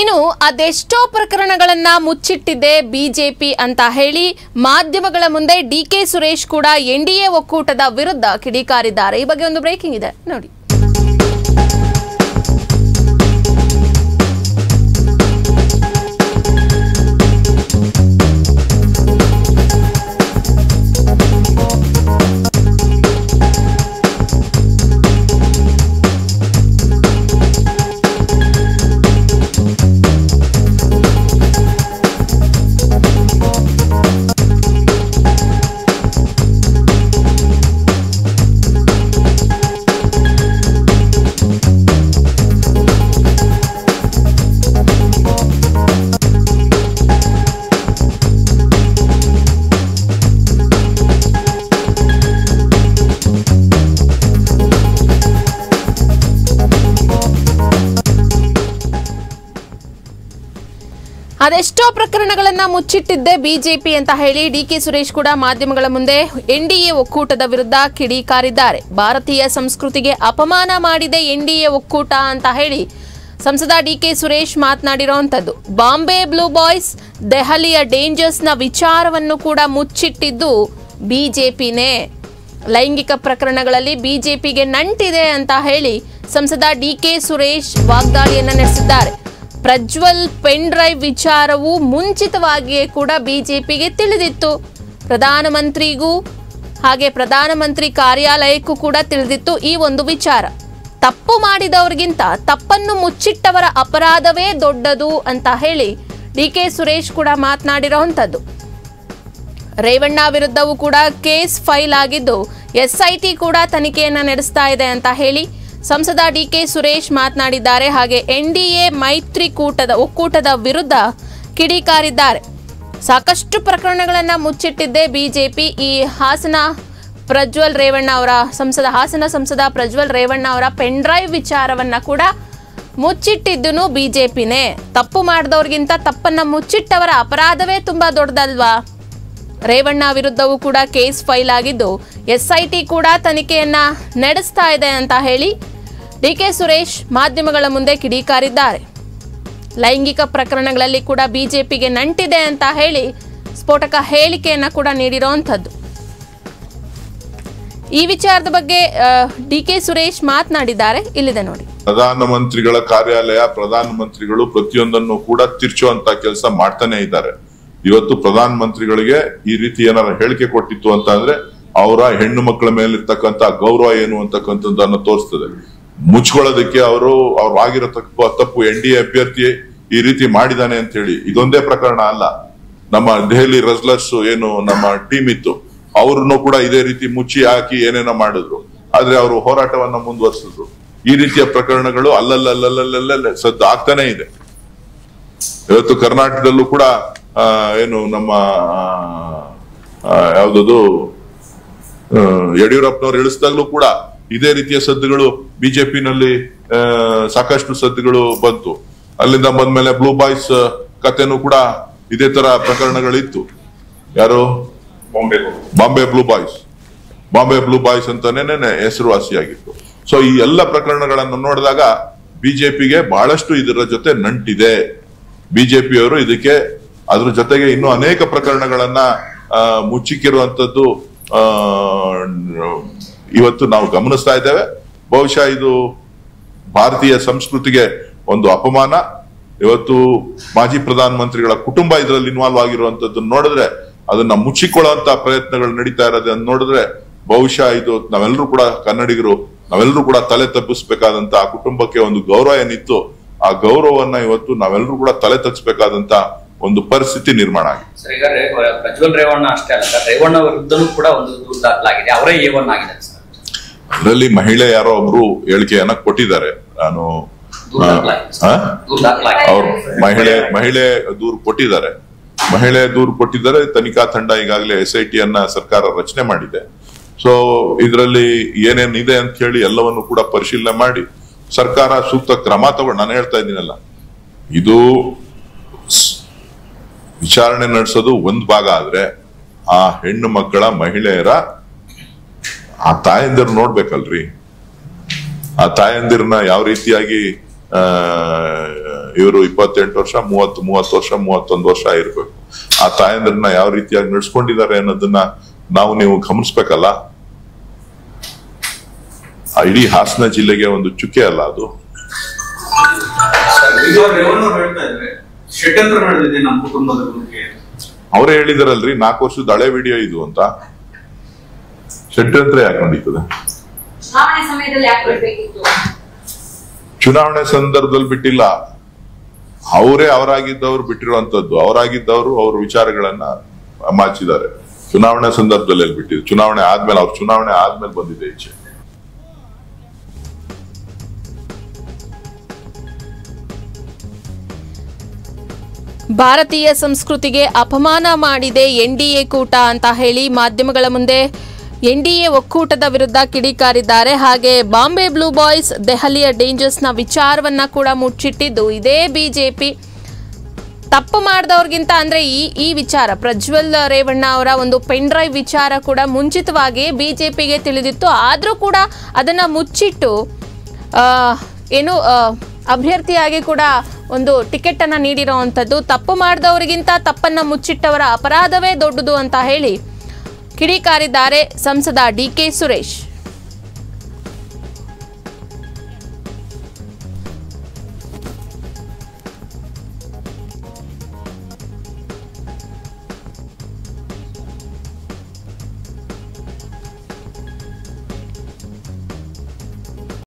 ಇನ್ನು ಅದೆಷ್ಟೋ ಪ್ರಕರಣಗಳನ್ನ ಮುಚ್ಚಿಟ್ಟಿದೆ ಬಿಜೆಪಿ ಅಂತ ಹೇಳಿ ಮಾಧ್ಯಮಗಳ ಮುಂದೆ ಡಿ ಕೆ ಸುರೇಶ್ ಕೂಡ ಎನ್ ಡಿ ಎ ಒಕ್ಕೂಟದ ವಿರುದ್ಧ ಕಿಡಿಕಾರಿದ್ದಾರೆ. ಈ ಬಗ್ಗೆ ಒಂದು ಬ್ರೇಕಿಂಗ್ ಇದೆ. ನೋಡಿ. ಅದೆಷ್ಟೋ ಪ್ರಕರಣಗಳನ್ನ ಮುಚ್ಚಿಟ್ಟಿದ್ದೆ ಬಿಜೆಪಿ ಅಂತ ಹೇಳಿ ಡಿ ಕೆ ಸುರೇಶ್ ಕೂಡ ಮಾಧ್ಯಮಗಳ ಮುಂದೆ ಎನ್ಡಿಎ ಒಕ್ಕೂಟದ ವಿರುದ್ಧ ಕಿಡಿಕಾರಿದ್ದಾರೆ. ಭಾರತೀಯ ಸಂಸ್ಕೃತಿಗೆ ಅಪಮಾನ ಮಾಡಿದೆ ಎನ್ಡಿಎ ಒಕ್ಕೂಟ ಅಂತ ಹೇಳಿ ಸಂಸದ ಡಿ ಕೆ ಸುರೇಶ್ ಮಾತನಾಡಿರೋವಂಥದ್ದು ಬಾಂಬೆ ಬ್ಲೂ ಬಾಯ್ಸ್ ದೆಹಲಿಯ ಡೇಂಜರ್ಸ್ನ ವಿಚಾರವನ್ನು ಕೂಡ ಮುಚ್ಚಿಟ್ಟಿದ್ದು ಬಿಜೆಪಿನೇ. ಲೈಂಗಿಕ ಪ್ರಕರಣಗಳಲ್ಲಿ ಬಿಜೆಪಿಗೆ ನಂಟಿದೆ ಅಂತ ಹೇಳಿ ಸಂಸದ ಡಿ ಕೆ ಸುರೇಶ್ ವಾಗ್ದಾಳಿಯನ್ನು ನಡೆಸಿದ್ದಾರೆ. ಪ್ರಜ್ವಲ್ ಪೆನ್ ಡ್ರೈವ್ ವಿಚಾರವು ಮುಂಚಿತವಾಗಿಯೇ ಕೂಡ ಬಿಜೆಪಿಗೆ ತಿಳಿದಿತ್ತು. ಪ್ರಧಾನಮಂತ್ರಿಗೂ ಹಾಗೆ ಪ್ರಧಾನಮಂತ್ರಿ ಕಾರ್ಯಾಲಯಕ್ಕೂ ಕೂಡ ತಿಳಿದಿತ್ತು ಈ ಒಂದು ವಿಚಾರ. ತಪ್ಪು ಮಾಡಿದವರಿಗಿಂತ ತಪ್ಪನ್ನು ಮುಚ್ಚಿಟ್ಟವರ ಅಪರಾಧವೇ ದೊಡ್ಡದು ಅಂತ ಹೇಳಿ ಡಿ ಕೆ ಸುರೇಶ್ ಕೂಡ ಮಾತನಾಡಿರೋವಂಥದ್ದು. ರೇವಣ್ಣ ವಿರುದ್ಧವೂ ಕೂಡ ಕೇಸ್ ಫೈಲ್ ಆಗಿದ್ದು ಎಸ್ಐಟಿ ಕೂಡ ತನಿಖೆಯನ್ನ ನಡೆಸ್ತಾ ಇದೆ ಅಂತ ಹೇಳಿ ಸಂಸದ ಡಿ ಕೆ ಸುರೇಶ್ ಮಾತನಾಡಿದ್ದಾರೆ. ಹಾಗೆ ಎನ್ಡಿಎ ಮೈತ್ರಿಕೂಟದ ಒಕ್ಕೂಟದ ವಿರುದ್ಧ ಕಿಡಿಕಾರಿದ್ದಾರೆ. ಸಾಕಷ್ಟು ಪ್ರಕರಣಗಳನ್ನು ಮುಚ್ಚಿಟ್ಟಿದ್ದೆ ಬಿಜೆಪಿ. ಈ ಹಾಸನ ಪ್ರಜ್ವಲ್ ರೇವಣ್ಣ ಅವರ ಸಂಸದ, ಹಾಸನ ಸಂಸದ ಪ್ರಜ್ವಲ್ ರೇವಣ್ಣ ಅವರ ಪೆನ್ ಡ್ರೈವ್ ವಿಚಾರವನ್ನ ಕೂಡ ಮುಚ್ಚಿಟ್ಟಿದ್ದು ಬಿಜೆಪಿನೇ. ತಪ್ಪು ಮಾಡಿದವ್ರಿಗಿಂತ ತಪ್ಪನ್ನ ಮುಚ್ಚಿಟ್ಟವರ ಅಪರಾಧವೇ ತುಂಬಾ ದೊಡ್ಡದಲ್ವಾ? ರೇವಣ್ಣ ವಿರುದ್ಧವೂ ಕೂಡ ಕೇಸ್ ಫೈಲ್ ಆಗಿದ್ದು, ಎಸ್ಐಟಿ ಕೂಡ ತನಿಖೆಯನ್ನ ನಡೆಸ್ತಾ ಇದೆ ಅಂತ ಹೇಳಿ ಡಿ ಕೆ ಸುರೇಶ್ ಮಾಧ್ಯಮಗಳ ಮುಂದೆ ಕಿಡಿಕಾರಿದ್ದಾರೆ. ಲೈಂಗಿಕ ಪ್ರಕರಣಗಳಲ್ಲಿ ಕೂಡ ಬಿಜೆಪಿಗೆ ನಂಟಿದೆ ಅಂತ ಹೇಳಿ ಸ್ಫೋಟಕ ಹೇಳಿಕೆಯನ್ನ ಕೂಡ ನೀಡಿರೋವಂಥದ್ದು ಈ ವಿಚಾರದ ಬಗ್ಗೆ ಡಿಕೆ ಸುರೇಶ್ ಮಾತನಾಡಿದ್ದಾರೆ. ಇಲ್ಲಿದೆ ನೋಡಿ. ಪ್ರಧಾನಮಂತ್ರಿಗಳ ಕಾರ್ಯಾಲಯ, ಪ್ರಧಾನಮಂತ್ರಿಗಳು ಪ್ರತಿಯೊಂದನ್ನು ಕೂಡ ತಿರ್ಚುವಂತ ಕೆಲಸ ಮಾಡ್ತಾನೆ ಇದ್ದಾರೆ. ಇವತ್ತು ಪ್ರಧಾನ ಮಂತ್ರಿಗಳಿಗೆ ಈ ರೀತಿ ಏನಾರ ಹೇಳಿಕೆ ಕೊಟ್ಟಿತ್ತು ಅಂತ ಅಂದ್ರೆ ಅವರ ಹೆಣ್ಣು ಮಕ್ಕಳ ಮೇಲಿರ್ತಕ್ಕಂತ ಗೌರವ ಏನು ಅಂತಕ್ಕಂಥದ್ದನ್ನ ತೋರಿಸ್ತದೆ. ಮುಚ್ಕೊಳ್ಳೋದಕ್ಕೆ ಅವರು, ಅವ್ರು ಆಗಿರೋ ತಪ್ಪು ತಪ್ಪು ಎನ್ ಡಿ ಎ ಅಭ್ಯರ್ಥಿ ಈ ರೀತಿ ಮಾಡಿದಾನೆ ಅಂತ ಹೇಳಿ, ಇದೊಂದೇ ಪ್ರಕರಣ ಅಲ್ಲ. ನಮ್ಮ ದೆಹಲಿ ರಸ್ಲರ್ಸ್ ಏನು ನಮ್ಮ ಟೀಮ್ ಇತ್ತು, ಅವ್ರನ್ನು ಕೂಡ ಇದೇ ರೀತಿ ಮುಚ್ಚಿ ಹಾಕಿ ಏನೇನೋ ಮಾಡಿದ್ರು. ಆದ್ರೆ ಅವರು ಹೋರಾಟವನ್ನ ಮುಂದುವರಿಸಿದ್ರು. ಈ ರೀತಿಯ ಪ್ರಕರಣಗಳು ಅಲ್ಲಲ್ಲಲ್ಲಲ್ಲಲ್ಲೇ ಸದ್ದು ಆಗ್ತಾನೆ ಇದೆ. ಇವತ್ತು ಕರ್ನಾಟಕದಲ್ಲೂ ಕೂಡ ಏನು ನಮ್ಮ ಯಾವ್ದದು ಯಡಿಯೂರಪ್ಪನವ್ರು ಇಳಿಸಿದಾಗ್ಲೂ ಕೂಡ ಇದೇ ರೀತಿಯ ಸದ್ದುಗಳು ಬಿಜೆಪಿನಲ್ಲಿ ಸಾಕಷ್ಟು ಸದ್ದುಗಳು ಬಂತು. ಅಲ್ಲಿಂದ ಬಂದ್ಮೇಲೆ ಬ್ಲೂ ಬಾಯ್ಸ್ ಕಥೆನೂ ಕೂಡ ಇದೇ ತರ ಪ್ರಕರಣಗಳಿತ್ತು. ಯಾರು? Bombay. Bombay blue boys Bombay blue boys ಅಂತಾನೆ ಹೆಸರುವಾಸಿಯಾಗಿತ್ತು. ಸೊ ಈ ಎಲ್ಲ ಪ್ರಕರಣಗಳನ್ನು ನೋಡಿದಾಗ ಬಿಜೆಪಿಗೆ ಬಹಳಷ್ಟು ಇದರ ಜೊತೆ ನಂಟಿದೆ. ಬಿಜೆಪಿಯವರು ಇದಕ್ಕೆ ಅದ್ರ ಜೊತೆಗೆ ಇನ್ನೂ ಅನೇಕ ಪ್ರಕರಣಗಳನ್ನ ಮುಚ್ಚಿಕ್ಕಿರುವಂತದ್ದು ಇವತ್ತು ನಾವು ಗಮನಿಸ್ತಾ ಇದ್ದೇವೆ. ಬಹುಶಃ ಇದು ಭಾರತೀಯ ಸಂಸ್ಕೃತಿಗೆ ಒಂದು ಅಪಮಾನ. ಇವತ್ತು ಮಾಜಿ ಪ್ರಧಾನ ಮಂತ್ರಿಗಳ ಕುಟುಂಬ ಇದರಲ್ಲಿ ಇನ್ವಾಲ್ವ್ ಆಗಿರುವಂತದ್ದನ್ನ ನೋಡಿದ್ರೆ ಅದನ್ನ ಮುಚ್ಚಿಕೊಳ್ಳುವಂತ ಪ್ರಯತ್ನಗಳು ನಡೀತಾ ಇರೋದನ್ನ ನೋಡಿದ್ರೆ ಬಹುಶಃ ಇದು ನಾವೆಲ್ಲರೂ ಕೂಡ ಕನ್ನಡಿಗರು, ನಾವೆಲ್ಲರೂ ಕೂಡ ತಲೆ ತಪ್ಪಿಸ್ಬೇಕಾದಂತ ಆ ಕುಟುಂಬಕ್ಕೆ ಒಂದು ಗೌರವ ಏನಿತ್ತು, ಆ ಗೌರವವನ್ನ ಇವತ್ತು ನಾವೆಲ್ಲರೂ ಕೂಡ ತಲೆ ತಗ್ಸ್ಬೇಕಾದಂತ ಒಂದು ಪರಿಸ್ಥಿತಿ ನಿರ್ಮಾಣ ಆಗಿದೆ. ಪ್ರಜ್ವಲ್ ರೇವಣ್ಣ ಅಷ್ಟೇ ಅಲ್ಲ ರೇವಣ್ಣ ವಿರುದ್ಧನೂ ಕೂಡ ಒಂದು ದಾಖಲಾಗಿದೆ. ಅವರೇ ಏವನ್ ಸರ್. ಅದರಲ್ಲಿ ಮಹಿಳೆ ಯಾರೋ ಒಬ್ರು ಹೇಳಿಕೆಯನ್ನ ಕೊಟ್ಟಿದ್ದಾರೆ. ನಾನು ಅವ್ರು ಮಹಿಳೆ ಮಹಿಳೆ ದೂರು ಕೊಟ್ಟಿದ್ದಾರೆ. ಮಹಿಳೆ ದೂರು ಕೊಟ್ಟಿದ್ದಾರೆ ತನಿಖಾ ತಂಡ ಈಗಾಗಲೇ ಎಸ್ ಐ ಟಿ ಅನ್ನ ಸರ್ಕಾರ ರಚನೆ ಮಾಡಿದೆ. ಸೊ ಇದರಲ್ಲಿ ಏನೇನಿದೆ ಇದೆ ಅಂತ ಹೇಳಿ ಎಲ್ಲವನ್ನು ಕೂಡ ಪರಿಶೀಲನೆ ಮಾಡಿ ಸರ್ಕಾರ ಸೂಕ್ತ ಕ್ರಮ ತಗೊಂಡು ನಾನು ಹೇಳ್ತಾ ಇದ್ದೀನಲ್ಲ ಇದು ವಿಚಾರಣೆ ನಡೆಸೋದು ಒಂದು ಭಾಗ ಆದ್ರೆ ಆ ಹೆಣ್ಣು ಮಕ್ಕಳ ಮಹಿಳೆಯರ ಆ ತಾಯಂದಿರ್ ನೋಡ್ಬೇಕಲ್ರಿ. ಆ ತಾಯಂದಿರನ್ನ ಯಾವ ರೀತಿಯಾಗಿ ಆ, ಇವರು ಇಪ್ಪತ್ತೆಂಟು ವರ್ಷ ಮೂವತ್ತು ಮೂವತ್ತು ವರ್ಷ ಮೂವತ್ತೊಂದು ವರ್ಷ ಇರ್ಬೇಕು. ಆ ತಾಯಂದಿರನ್ನ ಯಾವ ರೀತಿಯಾಗಿ ನಡ್ಸ್ಕೊಂಡಿದ್ದಾರೆ ಅನ್ನೋದನ್ನ ನಾವು ನೀವು ಗಮನಿಸ್ಬೇಕಲ್ಲ? ಇಡೀ ಹಾಸನ ಜಿಲ್ಲೆಗೆ ಒಂದು ಚುಕ್ಕೆ ಅಲ್ಲ ಅದು. ಅವರೇ ಹೇಳಿದಾರಲ್ರಿ ನಾಲ್ಕು ವರ್ಷದ ಹಳೆ ವಿಡಿಯೋ ಇದು ಅಂತ. ಷಡ್ಯಂತ್ರ ಯಾಕೆ ನಡೀತದೆ ಚುನಾವಣೆ ಸಂದರ್ಭದಲ್ಲಿ ಬಿಟ್ಟಿಲ್ಲ. ಅವರೇ ಅವರಾಗಿದ್ದವರು ಬಿಟ್ಟಿರುವಂತದ್ದು. ಅವರಾಗಿದ್ದವರು ಅವ್ರ ವಿಚಾರಗಳನ್ನ ಮಾಚಿದ್ದಾರೆ. ಚುನಾವಣೆ ಸಂದರ್ಭದಲ್ಲಿ ಎಲ್ಲಿ ಬಿಟ್ಟಿದ್ರು ಚುನಾವಣೆ ಆದ್ಮೇಲೆ ಅವ್ರ ಚುನಾವಣೆ ಆದ್ಮೇಲೆ ಬಂದಿದೆ ಈಚೆ. ಭಾರತೀಯ ಸಂಸ್ಕೃತಿಗೆ ಅಪಮಾನ ಮಾಡಿದೆ ಎನ್ಡಿಎ ಕೂಟ ಅಂತ ಹೇಳಿ ಮಾಧ್ಯಮಗಳ ಮುಂದೆ ಎನ್ಡಿಎ ಒಕ್ಕೂಟದ ವಿರುದ್ಧ ಕಿಡಿಕಾರಿದ್ದಾರೆ. ಹಾಗೆ ಬಾಂಬೆ ಬ್ಲೂ ಬಾಯ್ಸ್ ದೆಹಲಿಯ ಡೇಂಜರ್ಸ್ನ ವಿಚಾರವನ್ನ ಕೂಡ ಮುಚ್ಚಿಟ್ಟಿದ್ದು ಇದೇ ಬಿಜೆಪಿ. ತಪ್ಪು ಮಾಡಿದವ್ರಿಗಿಂತ ಅಂದ್ರೆ ಈ ಈ ವಿಚಾರ. ಪ್ರಜ್ವಲ್ ರೇವಣ್ಣ ಅವರ ಒಂದು ಪೆನ್ ಡ್ರೈವ್ ವಿಚಾರ ಕೂಡ ಮುಂಚಿತವಾಗಿ ಬಿಜೆಪಿಗೆ ತಿಳಿದಿತ್ತು. ಆದರೂ ಕೂಡ ಅದನ್ನ ಮುಚ್ಚಿಟ್ಟು ಏನು ಅಭ್ಯರ್ಥಿಯಾಗಿ ಕೂಡ ಒಂದು ಟಿಕೆಟ್ ಅನ್ನ ನೀಡಿರೋವಂಥದ್ದು ತಪ್ಪು ಮಾಡಿದವರಿಗಿಂತ ತಪ್ಪನ್ನ ಮುಚ್ಚಿಟ್ಟವರ ಅಪರಾಧವೇ ದೊಡ್ಡದು ಅಂತ ಹೇಳಿ ಕಿಡಿಕಾರಿದ್ದಾರೆ ಸಂಸದ ಡಿ ಕೆ ಸುರೇಶ್.